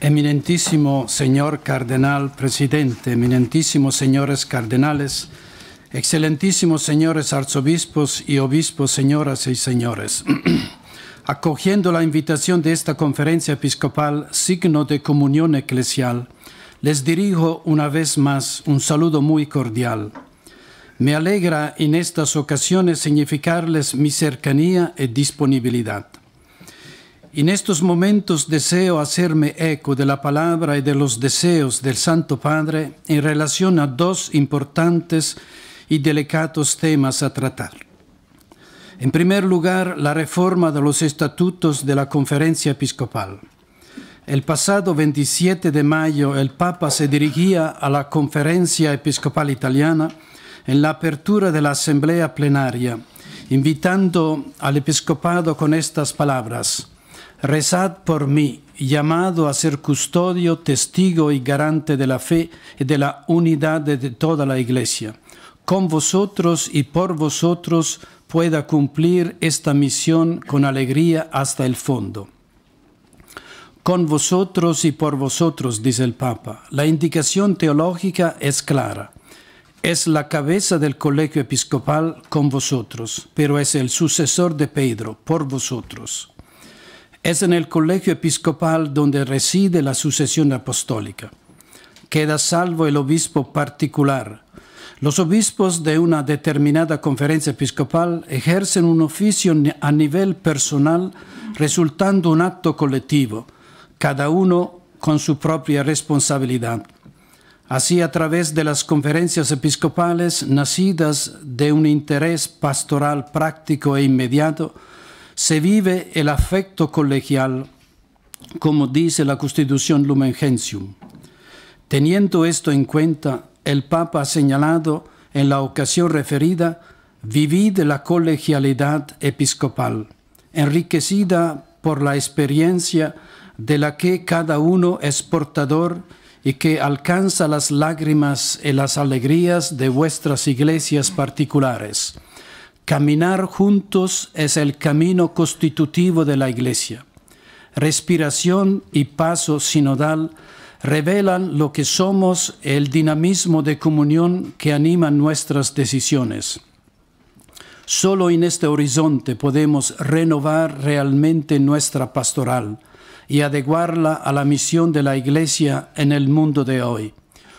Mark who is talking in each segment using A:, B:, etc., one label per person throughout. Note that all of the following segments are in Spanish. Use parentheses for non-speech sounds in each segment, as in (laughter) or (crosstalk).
A: Eminentísimo señor cardenal presidente, eminentísimos señores cardenales, excelentísimos señores arzobispos y obispos, señoras y señores. (clears throat) Acogiendo la invitación de esta conferencia episcopal, signo de comunión eclesial, les dirijo una vez más un saludo muy cordial. Me alegra en estas ocasiones significarles mi cercanía y disponibilidad. En estos momentos deseo hacerme eco de la palabra y de los deseos del Santo Padre en relación a dos importantes y delicados temas a tratar. En primer lugar, la reforma de los estatutos de la conferencia episcopal. El pasado 27 de mayo el Papa se dirigía a la conferencia episcopal italiana en la apertura de la asamblea plenaria, invitando al episcopado con estas palabras rezad por mí, llamado a ser custodio, testigo y garante de la fe y de la unidad de toda la Iglesia. Con vosotros y por vosotros pueda cumplir esta misión con alegría hasta el fondo. Con vosotros y por vosotros, dice el Papa. La indicación teológica es clara. Es la cabeza del colegio episcopal con vosotros, pero es el sucesor de Pedro, por vosotros. Es en el colegio episcopal donde reside la sucesión apostólica. Queda salvo el obispo particular. Los obispos de una determinada conferencia episcopal ejercen un oficio a nivel personal, resultando un acto colectivo, cada uno con su propia responsabilidad. Así, a través de las conferencias episcopales nacidas de un interés pastoral práctico e inmediato, se vive el afecto colegial, como dice la Constitución Lumen Gentium. Teniendo esto en cuenta, el Papa ha señalado en la ocasión referida, vivid la colegialidad episcopal, enriquecida por la experiencia de la que cada uno es portador y que alcanza las lágrimas y las alegrías de vuestras iglesias particulares Caminar juntos es el camino constitutivo de la Iglesia. Respiración y paso sinodal revelan lo que somos, el dinamismo de comunión que anima nuestras decisiones. Solo en este horizonte podemos renovar realmente nuestra pastoral y adecuarla a la misión de la Iglesia en el mundo de hoy.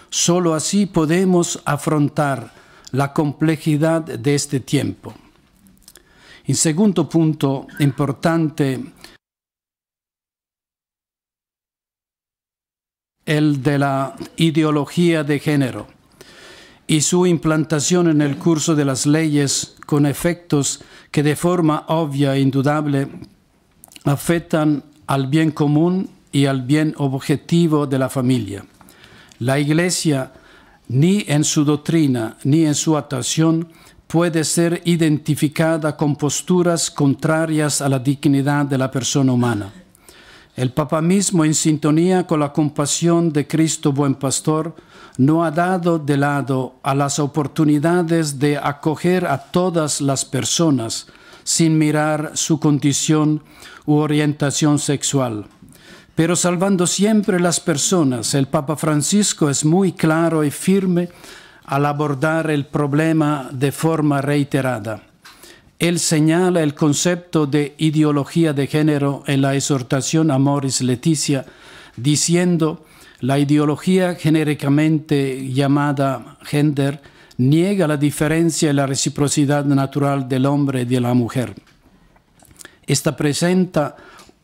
A: Solo así podemos afrontar la complejidad de este tiempo. En segundo punto importante, el de la ideología de género y su implantación en el curso de las leyes con efectos que de forma obvia e indudable afectan al bien común y al bien objetivo de la familia. La Iglesia ni en su doctrina ni en su actuación puede ser identificada con posturas contrarias a la dignidad de la persona humana. El Papa mismo, en sintonía con la compasión de Cristo Buen Pastor, no ha dado de lado a las oportunidades de acoger a todas las personas sin mirar su condición u orientación sexual. Pero salvando siempre las personas, el Papa Francisco es muy claro y firme al abordar el problema de forma reiterada. Él señala el concepto de ideología de género en la exhortación Amoris Leticia, diciendo, la ideología genéricamente llamada gender niega la diferencia y la reciprocidad natural del hombre y de la mujer. Esta presenta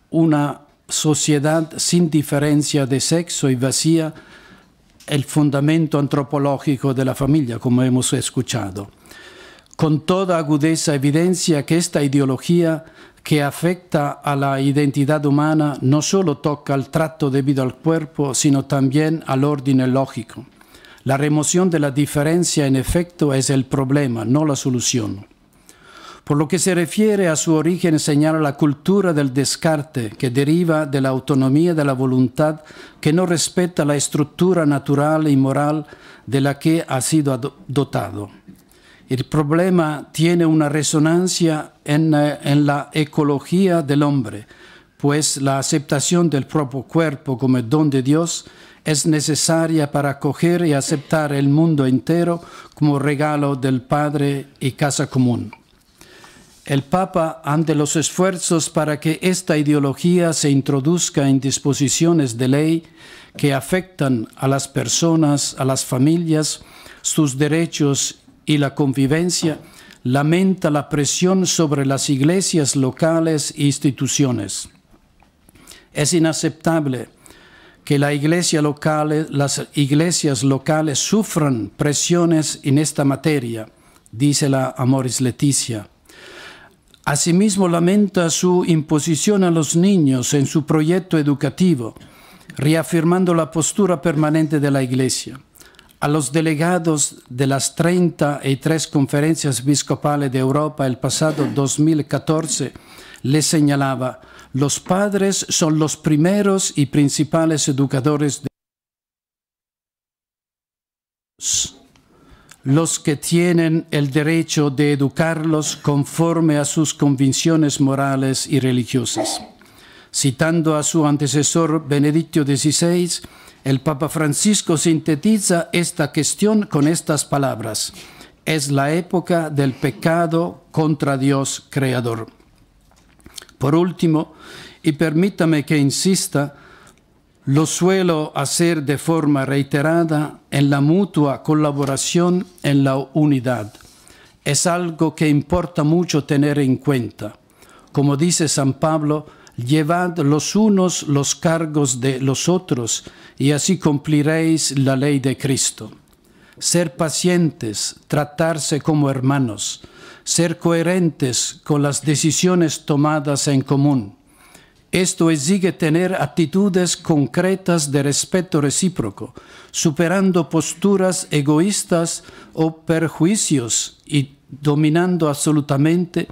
A: una sociedad sin diferencia de sexo y vacía el fundamento antropológico de la familia, como hemos escuchado. Con toda agudeza evidencia que esta ideología que afecta a la identidad humana no solo toca el trato debido al cuerpo, sino también al orden lógico. La remoción de la diferencia, en efecto, es el problema, no la solución. Por lo que se refiere a su origen, señala la cultura del descarte, que deriva de la autonomía de la voluntad, que no respeta la estructura natural y moral de la que ha sido dotado. El problema tiene una resonancia en, la ecología del hombre, pues la aceptación del propio cuerpo como don de Dios es necesaria para acoger y aceptar el mundo entero como regalo del Padre y casa común. El Papa, ante los esfuerzos para que esta ideología se introduzca en disposiciones de ley que afectan a las personas, a las familias, sus derechos y la convivencia, lamenta la presión sobre las iglesias locales e instituciones. Es inaceptable que las iglesias locales sufran presiones en esta materia, dice la Amoris Leticia. Asimismo lamenta su imposición a los niños en su proyecto educativo, reafirmando la postura permanente de la Iglesia. A los delegados de las 33 conferencias episcopales de Europa el pasado 2014 les señalaba, los padres son los primeros y principales educadores de los que tienen el derecho de educarlos conforme a sus convicciones morales y religiosas. Citando a su antecesor Benedicto XVI, el Papa Francisco sintetiza esta cuestión con estas palabras. Es la época del pecado contra Dios Creador. Por último, y permítame que insista, lo suelo hacer de forma reiterada en la mutua colaboración, en la unidad. Es algo que importa mucho tener en cuenta. Como dice San Pablo, llevad los unos los cargos de los otros y así cumpliréis la ley de Cristo. Ser pacientes, tratarse como hermanos, ser coherentes con las decisiones tomadas en común. Esto exige tener actitudes concretas de respeto recíproco, superando posturas egoístas o perjuicios y dominando absolutamente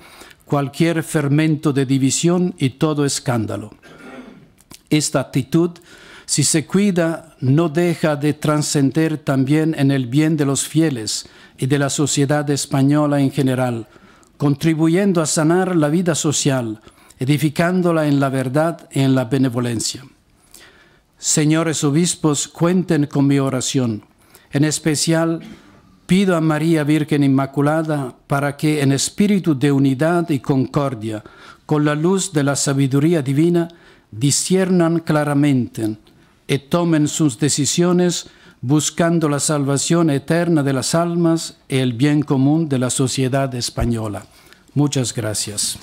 A: cualquier fermento de división y todo escándalo. Esta actitud, si se cuida, no deja de trascender también en el bien de los fieles, y de la sociedad española en general, contribuyendo a sanar la vida social, edificándola en la verdad y en la benevolencia. Señores obispos, cuenten con mi oración. En especial, pido a María Virgen Inmaculada para que en espíritu de unidad y concordia, con la luz de la sabiduría divina, disciernan claramente y tomen sus decisiones buscando la salvación eterna de las almas y el bien común de la sociedad española. Muchas gracias.